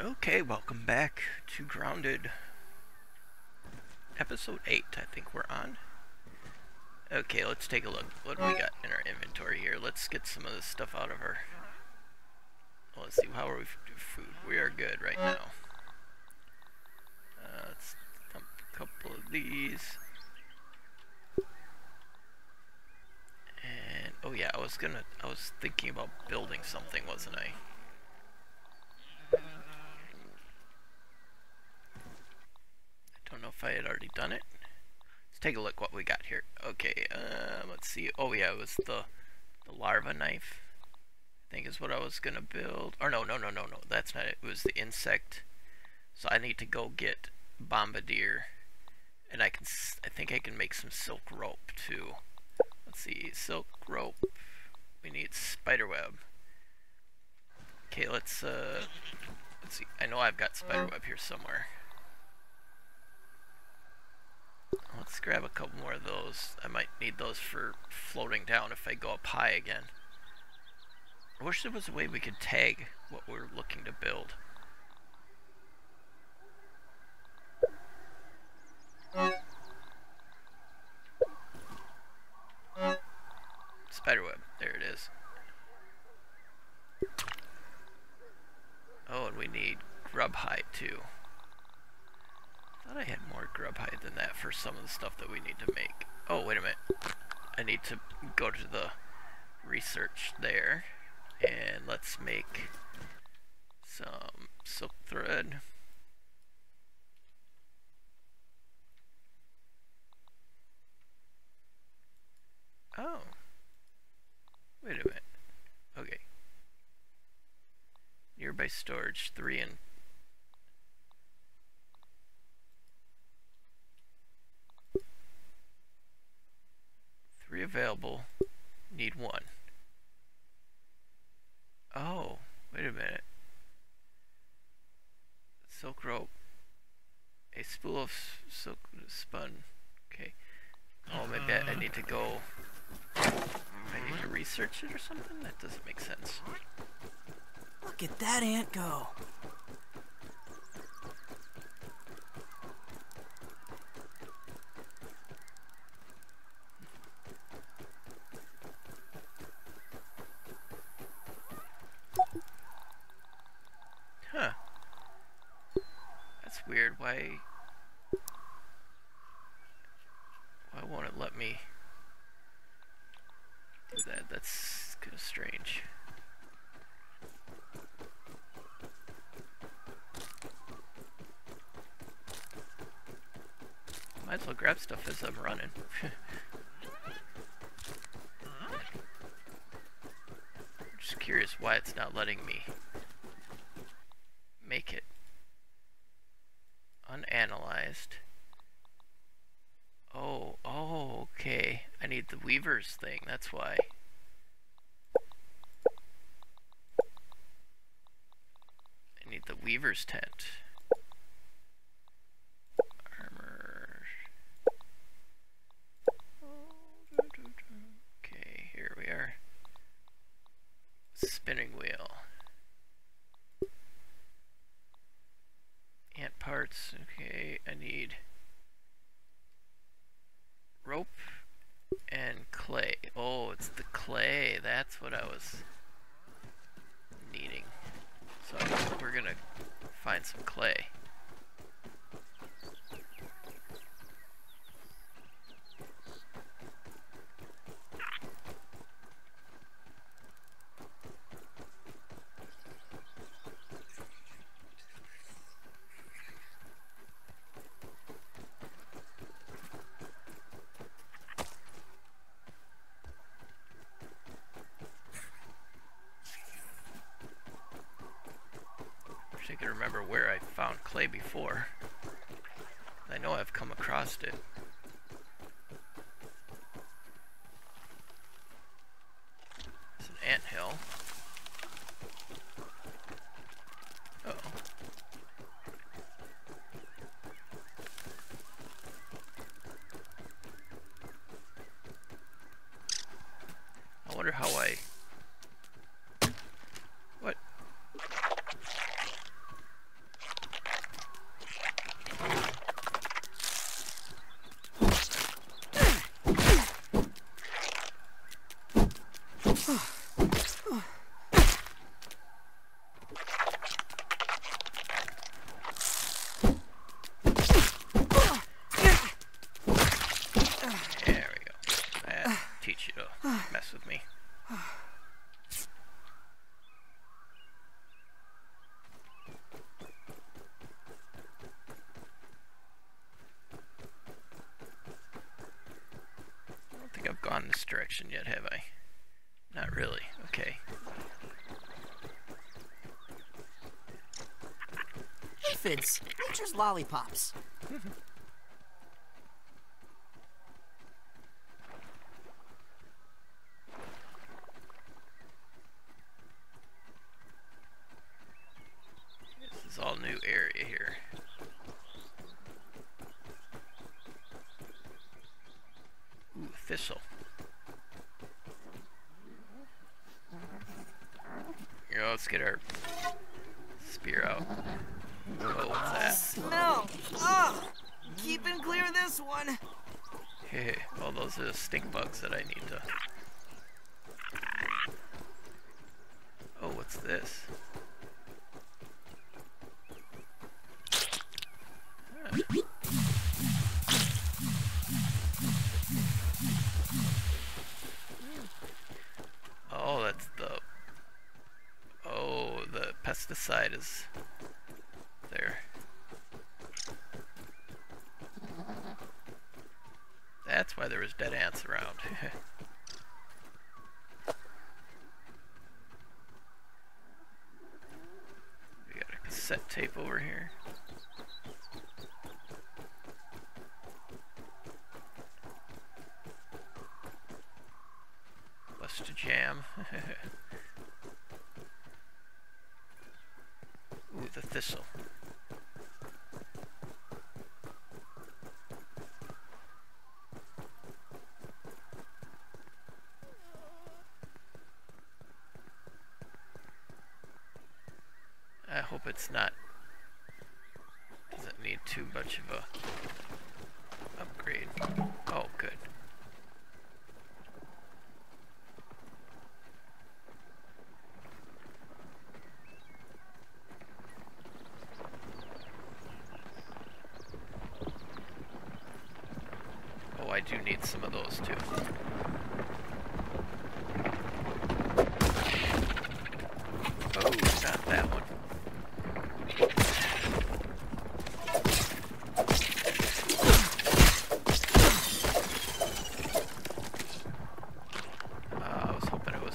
Okay, welcome back to Grounded. Episode 8, I think we're on. Okay, let's take a look. What do we got in our inventory here? Let's get some of this stuff out of our... Well, let's see, how are we food? We are good right now. Uh, let's dump a couple of these. And, oh yeah, I was gonna, I was thinking about building something, wasn't I? Don't know if I had already done it. Let's take a look what we got here. Okay, uh, let's see. Oh yeah, it was the, the larva knife. I think is what I was gonna build. Or no, no, no, no, no. That's not it. It was the insect. So I need to go get bombardier, and I can. I think I can make some silk rope too. Let's see, silk rope. We need spider web. Okay, let's uh, let's see. I know I've got spider web here somewhere. Let's grab a couple more of those. I might need those for floating down if I go up high again. I wish there was a way we could tag what we're looking to build. Spiderweb, there it is. Oh, and we need grub hide too thought I had more grub hide than that for some of the stuff that we need to make. Oh, wait a minute. I need to go to the research there. And let's make some silk thread. Oh. Wait a minute. Okay. Nearby storage, 3 and Need one. Oh, wait a minute. Silk rope. A spool of silk spun. Okay. Oh, maybe I, I need to go... I need to research it or something? That doesn't make sense. Look at that ant go. Why... Why won't it let me do that? That's kind of strange. Might as well grab stuff as I'm running. just curious why it's not letting me make it unanalyzed. Oh, oh, okay. I need weaver's thing, that's why. I need the weaver's tent. Armor. Okay, here we are. Spinning wheel. Ant parts. Okay, I need rope and clay. Oh, it's the clay. That's what I was needing. So we're gonna find some clay. clay before. I know I've come across it. direction yet, have I? Not really. Okay. Aphids, nature's lollipops. That's why there was dead ants around. we got a cassette tape over here. Bust a jam.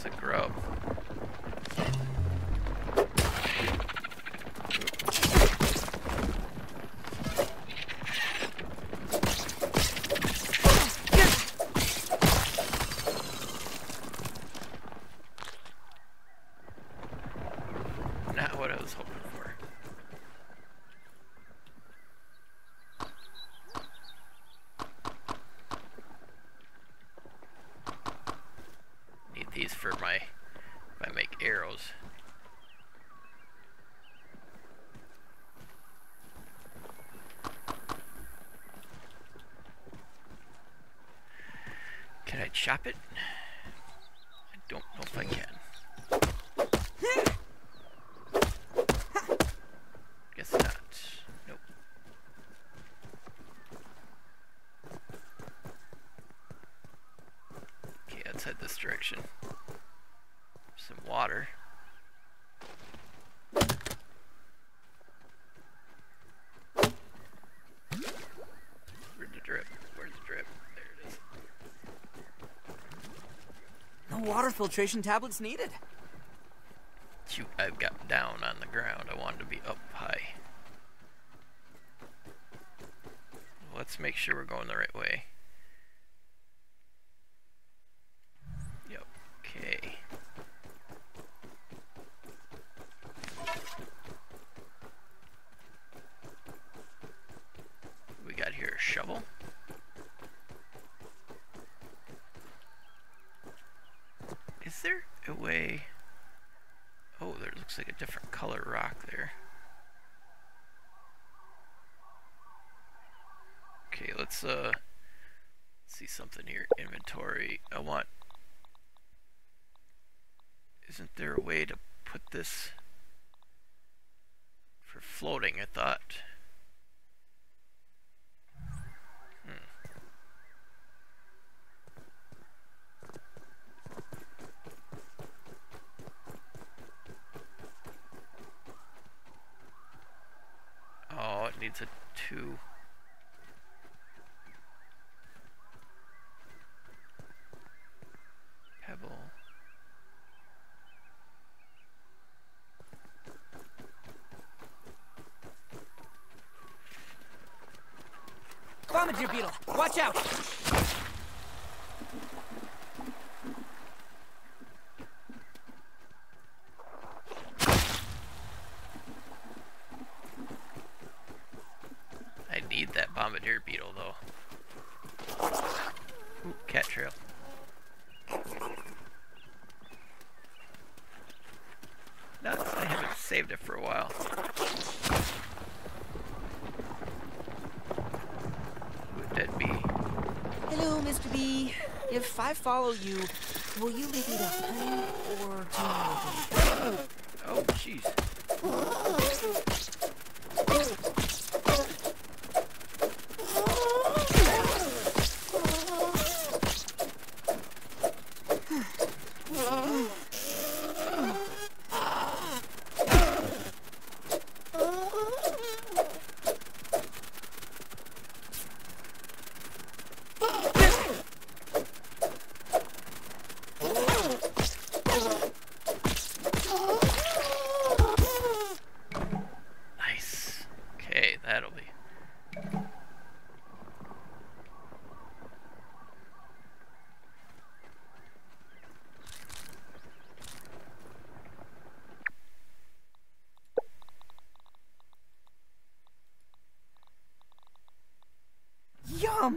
to grow. shop it? I don't know if I can. Filtration tablets needed. Shoot, I've got down on the ground. I wanted to be up high. Let's make sure we're going the right way. follow you, will you leave me to home or do you Oh, jeez. Oh,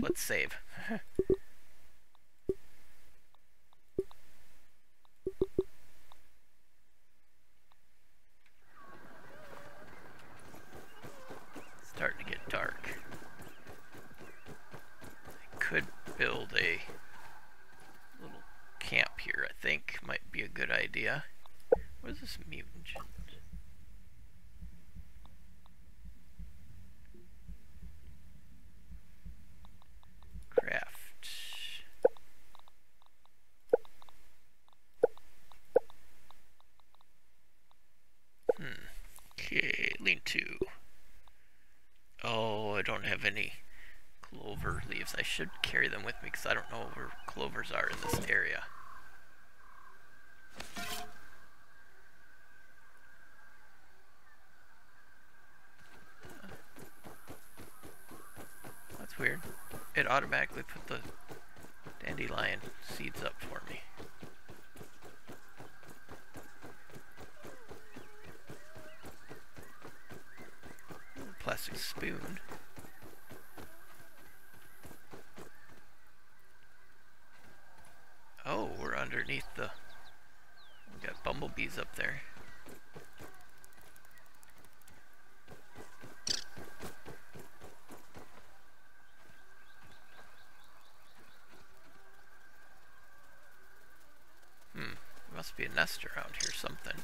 let's save. automatically put the dandelion seeds up for me. Plastic spoon. Oh, we're underneath the... We got bumblebees up there. around here, something.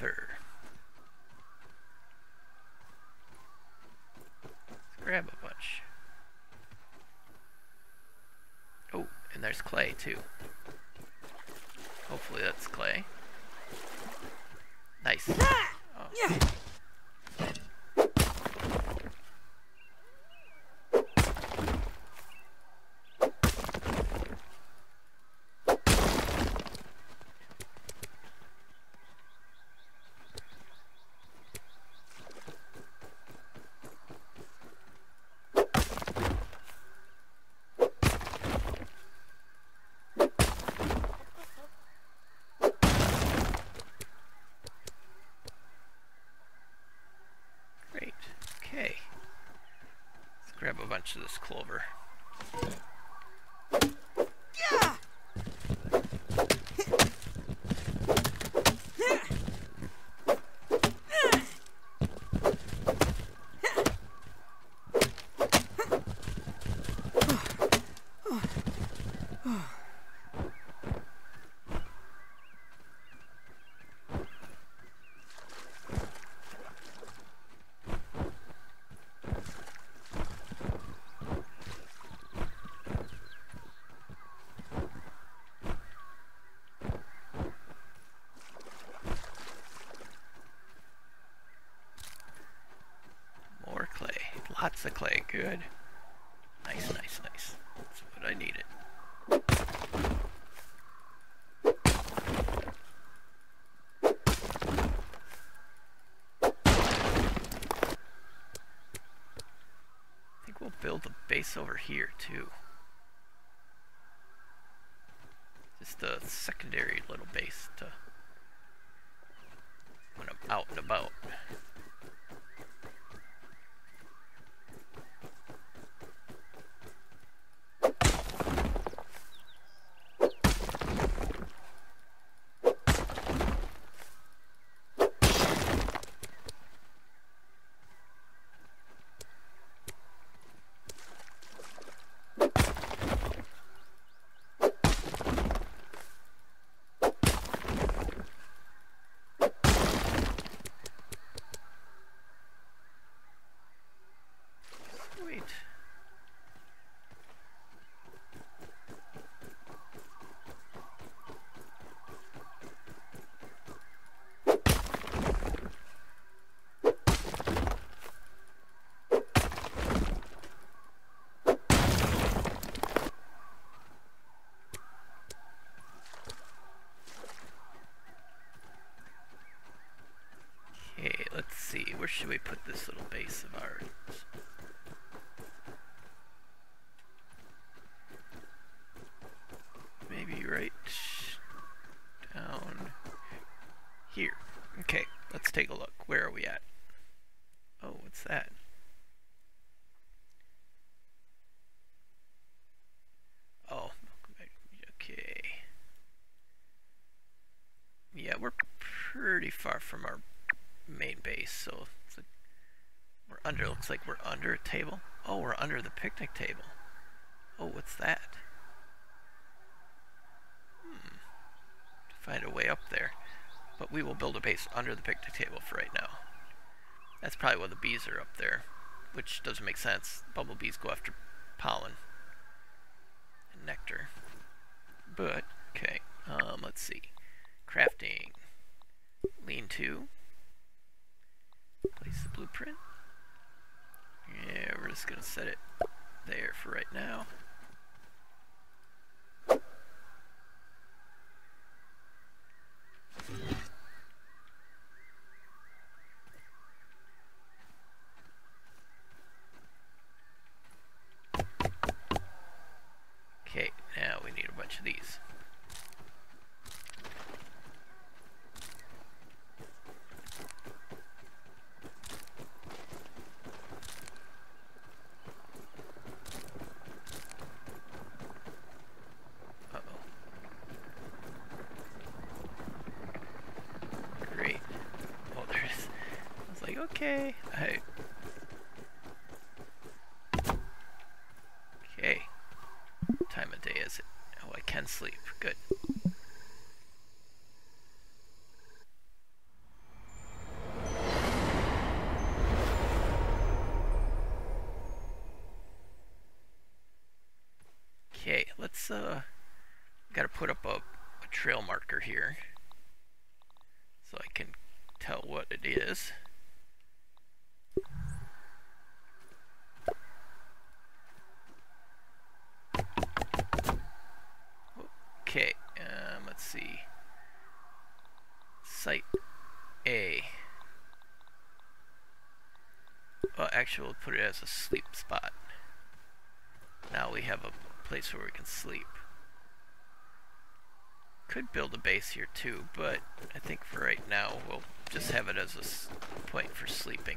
Let's grab a bunch. Oh, and there's clay too. Hopefully that's clay. Nice. This clover. Yeah! More clay. Of clay. Good. Nice, nice, nice. That's what I needed. I think we'll build the base over here too. Just a secondary little base to when I'm out and about. Sweet. Okay, let's see. Where should we put this little base of ours? Maybe right down here. Okay, let's take a look. Where are we at? Oh, what's that? Oh, okay. Yeah, we're pretty far from our main base, so it's like we're under. Looks like we're under a table. Oh, we're under the picnic table. Oh, what's that? Hmm. Find a way up there. But we will build a base under the picnic table for right now. That's probably why the bees are up there, which doesn't make sense. Bumblebees go after pollen and nectar. But, okay, um, let's see. Crafting. Lean to. Place the blueprint. Yeah, we're just gonna set it there for right now. Okay, now we need a bunch of these. Uh-oh. Great. Oh, there it is. I was like, okay. I... Okay. What time of day is it? Oh, I can sleep. Good. Okay, let's, uh, gotta put up a, a trail marker here so I can tell what it is. Okay, um, let's see. Site A. Well, actually, we'll put it as a sleep spot. Now we have a place where we can sleep. Could build a base here too, but I think for right now we'll just have it as a point for sleeping.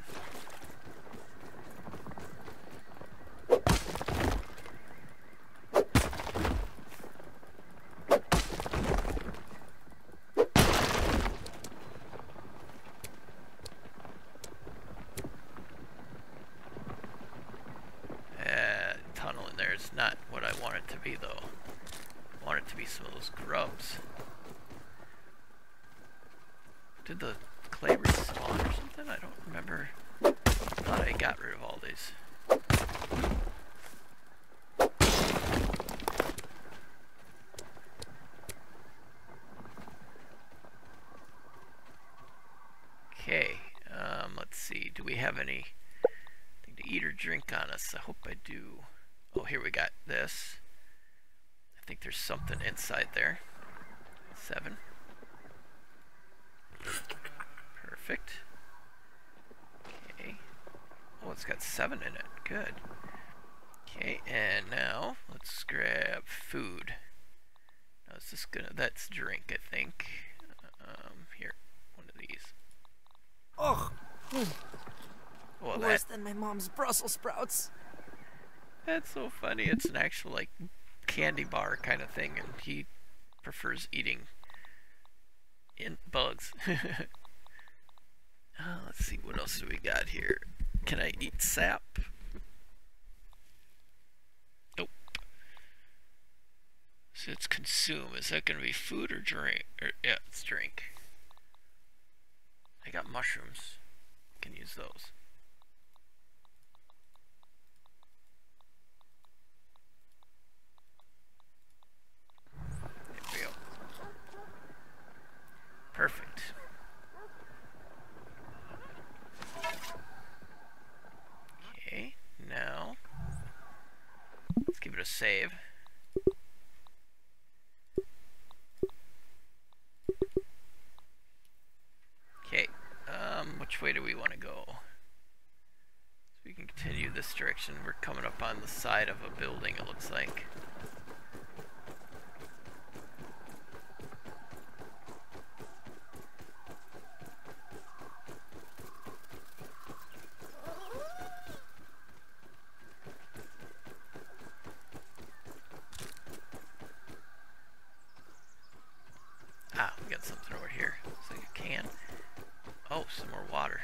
be, though. I want it to be some of those grubs. Did the clay respawn or something? I don't remember. I thought I got rid of all these. Okay, um, let's see. Do we have anything to eat or drink on us? I hope I do. Oh, here we got this. I think there's something inside there. Seven. Perfect. Okay. Oh, it's got seven in it. Good. Okay, and now let's grab food. Now is this gonna? That's drink, I think. Um, here, one of these. Ugh, Well, worse that, than my mom's Brussels sprouts. that's so funny. It's an actual like candy bar kind of thing, and he prefers eating in bugs. uh, let's see, what else do we got here? Can I eat sap? Nope. So it's consume. Is that going to be food or drink? Or, yeah, it's drink. I got mushrooms. Can use those. There we go. Perfect. Okay, now let's give it a save. Okay, um, which way do we want to go? So we can continue this direction. We're coming up on the side of a building, it looks like. Ah, we got something over here. Looks like a can. Oh, some more water.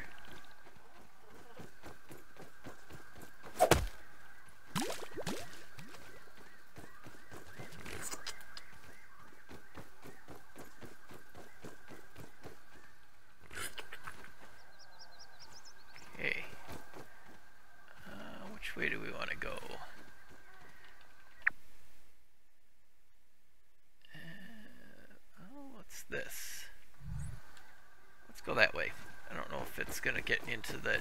Okay. Uh, which way do we want to go? Uh, oh, what's this? Let's go that way. I it's gonna get into the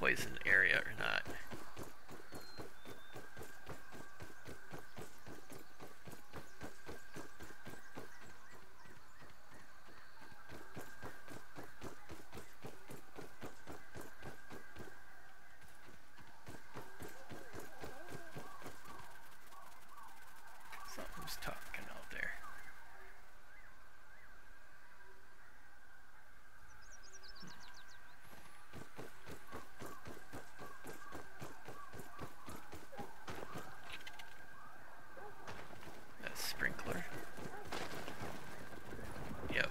poison area or not. Something's talking out there. That sprinkler. Yep.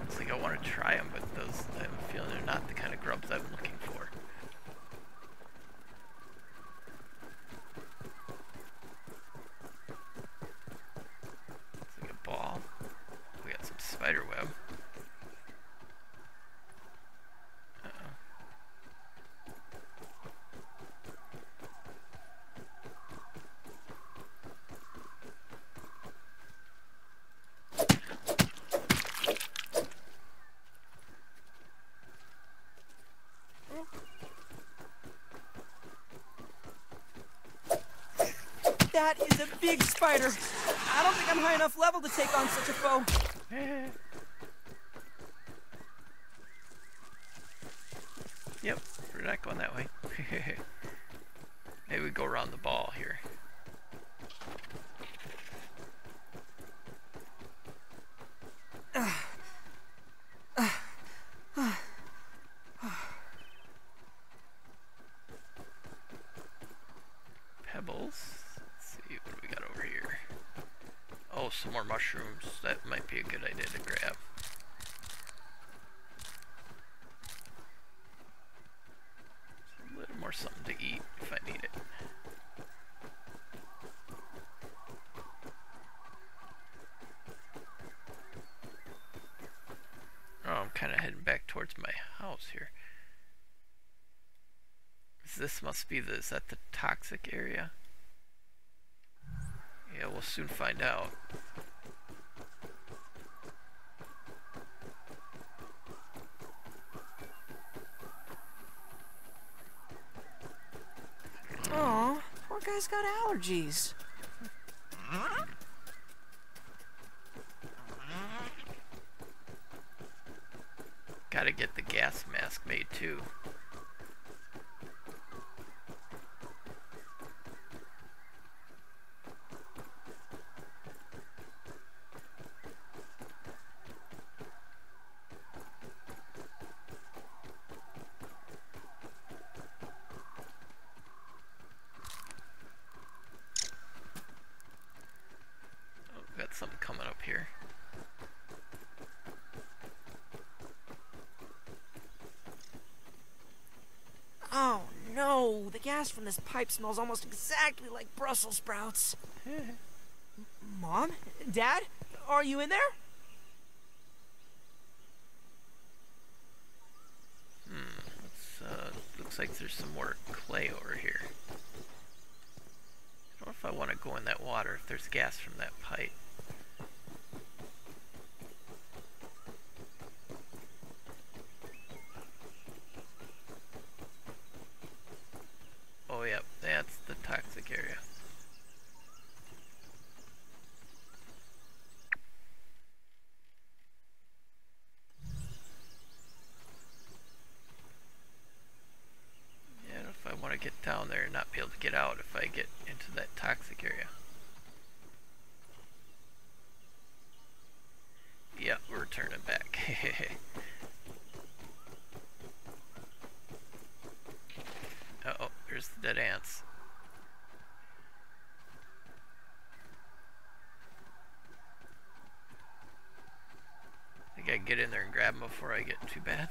Looks like I want to try them, but those I have a feeling they're not the kind of grubs I'm looking for. Looks like a ball. We got some spider web. Uh-oh. That is a big spider. I don't think I'm high enough level to take on such a foe. yep, we're not going that way. Maybe we go around the ball here. Pebbles. Let's see what do we got over here. Oh, some more mushrooms. That might be a good idea to grab. Some little more something to eat if I need it. Oh, I'm kind of heading back towards my house here. This must be the, is that the toxic area? Yeah, we'll soon find out. Got allergies. Gotta get the gas mask made too. Oh, got something coming up here. Oh no, the gas from this pipe smells almost exactly like Brussels sprouts. Mom? Dad? Are you in there? It's, uh, looks like there's some more clay over here. I don't know if I want to go in that water if there's gas from that pipe. Oh, yep, that's the toxic area. Yeah, I don't know if I want to get down there and not be able to get out if I get into that toxic area. Yeah, we're turning back. uh oh, there's the dead ants. I can get in there and grab them before I get too bad.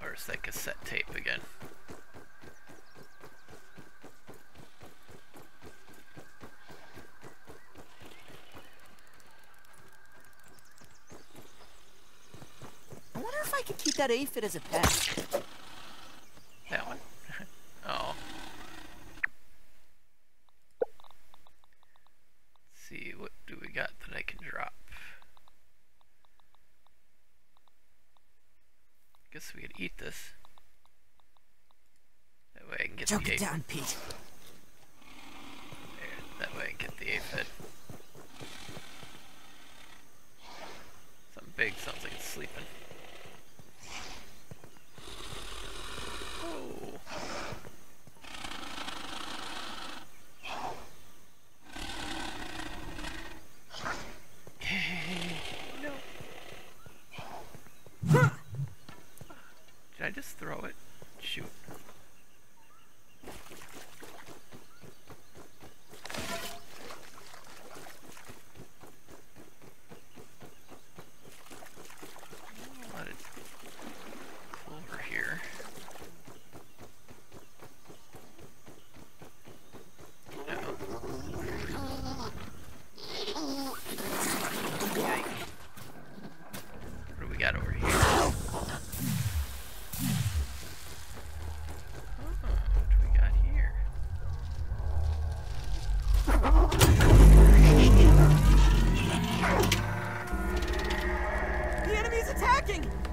Or is that cassette tape again? I wonder if I could keep that aphid as a pet. That one. oh. Let's see, what do we got that I can drop? Guess we could eat this. That way I can get Choke the it aphid. down, Pete. There, that way I can get the aphid. Something big sounds like it's sleeping. attacking!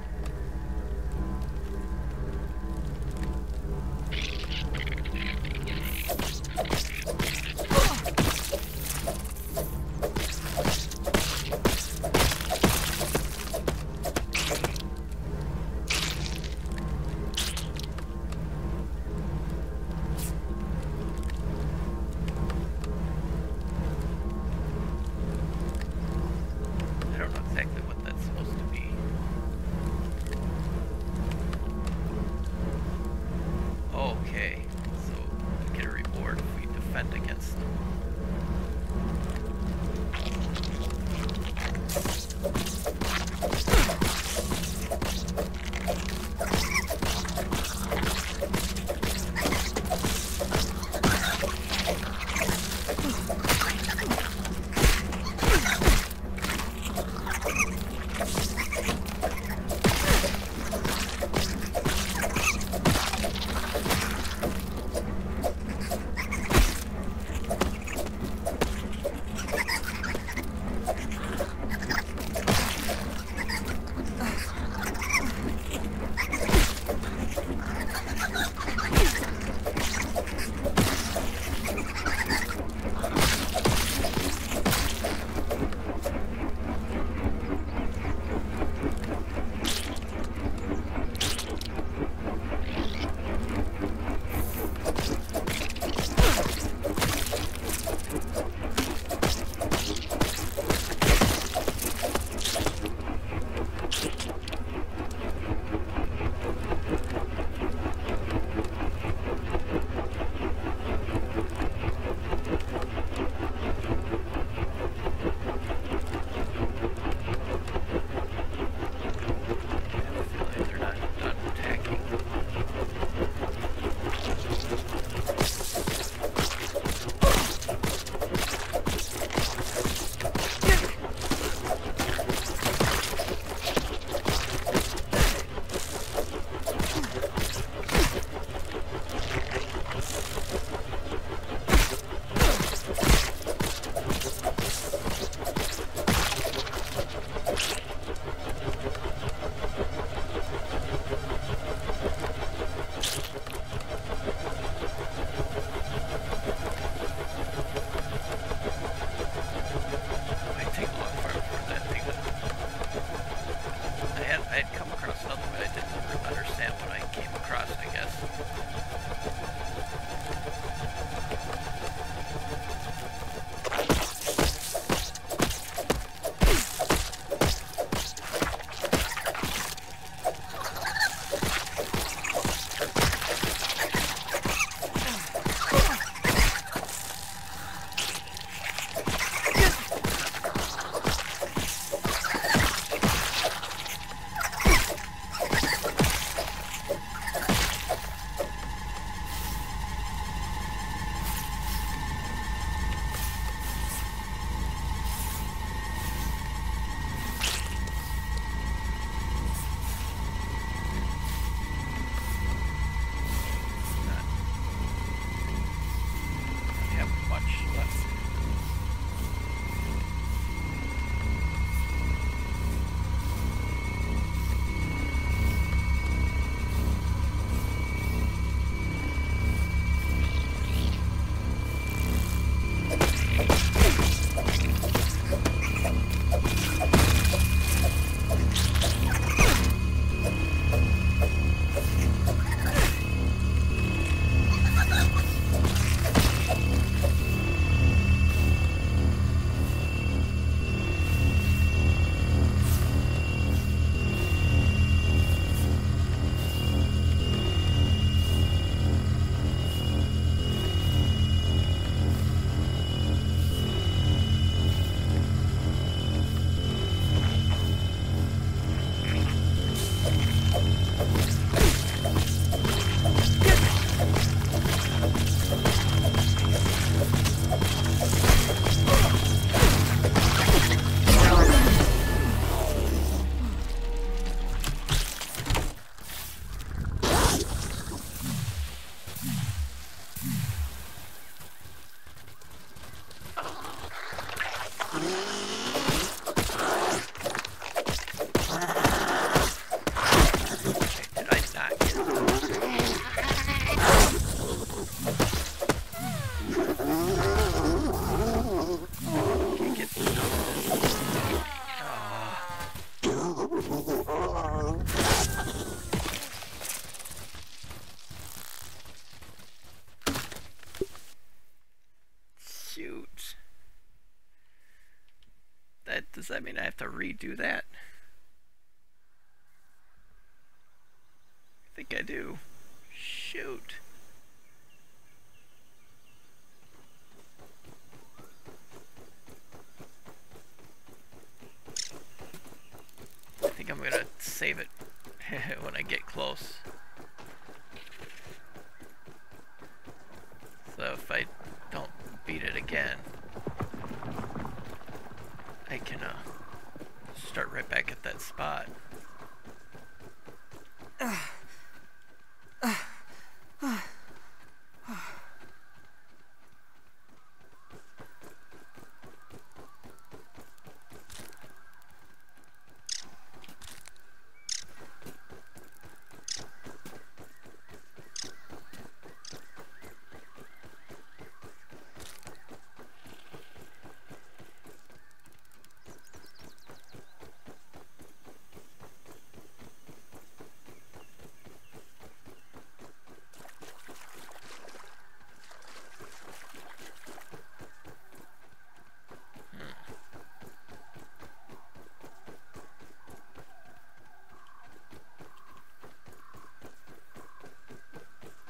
Does that mean I have to redo that? I think I do.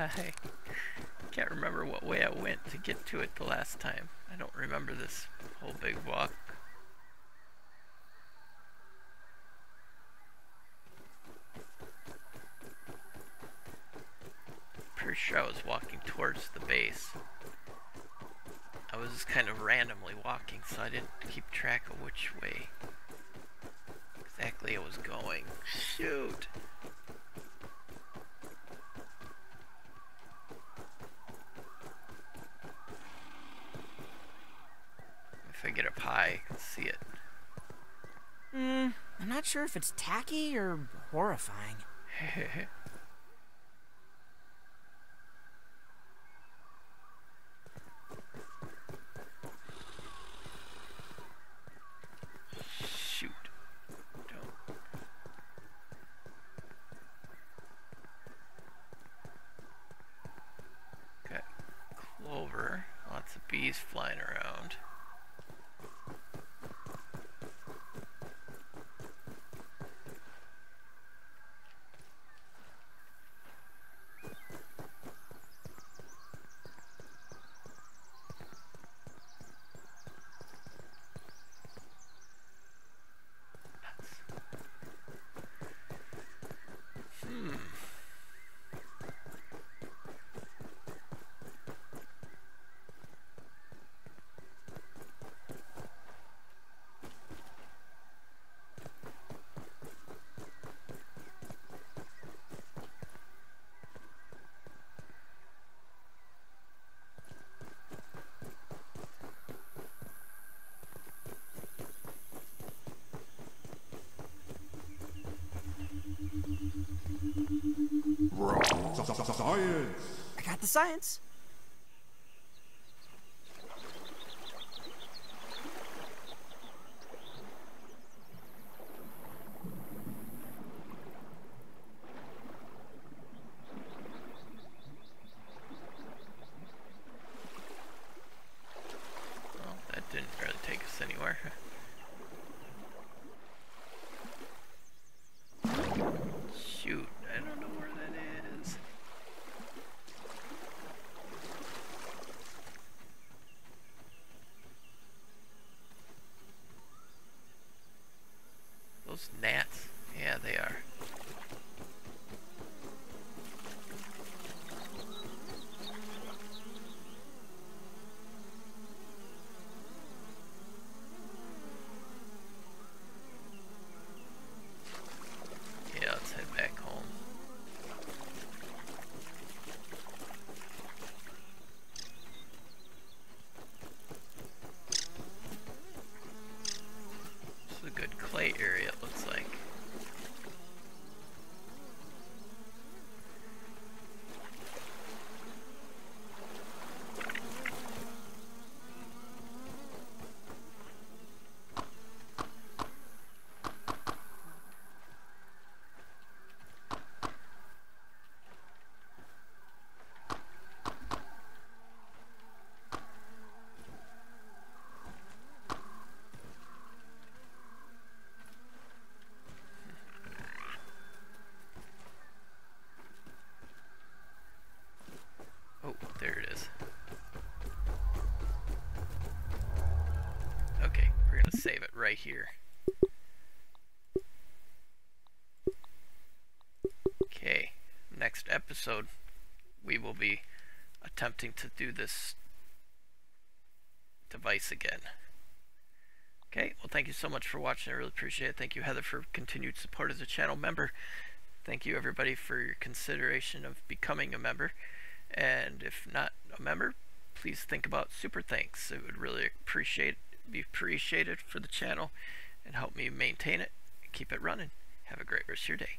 I can't remember what way I went to get to it the last time. I don't remember this whole big walk. Pretty sure I was walking towards the base. I was just kind of randomly walking, so I didn't keep track of which way exactly I was going. Shoot! If I get up high, I can see it. Hmm, I'm not sure if it's tacky or horrifying. science. I got the science. Right here. Okay, next episode, we will be attempting to do this device again. Okay, well, thank you so much for watching. I really appreciate it. Thank you, Heather, for continued support as a channel member. Thank you, everybody, for your consideration of becoming a member. And if not a member, please think about super thanks. It would really appreciate be appreciated for the channel and help me maintain it and keep it running. Have a great rest of your day.